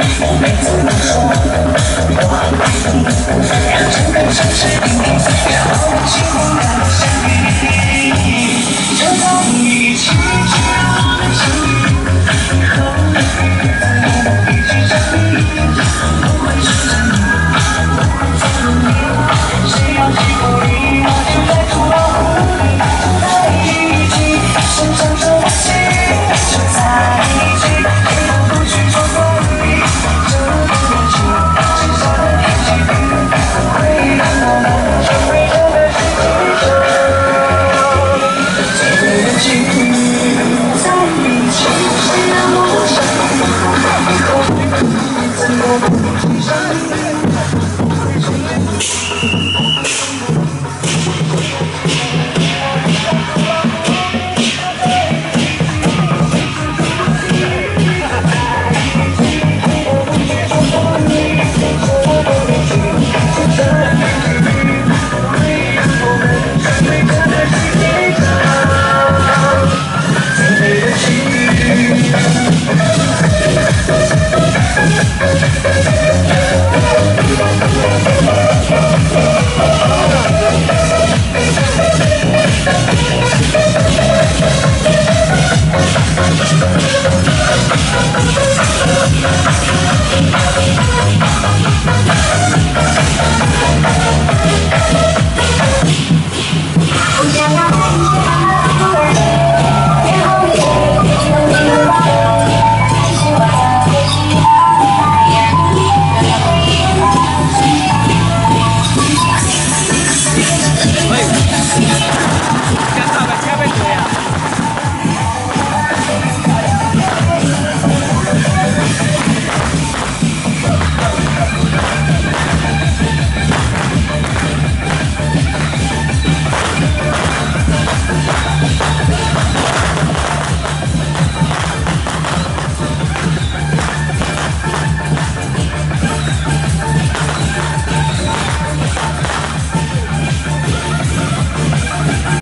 每次都说我爱你这个城市我们幸福的相遇就在一起让我们相遇以后的日子一起相依我我会纵你谁要 Just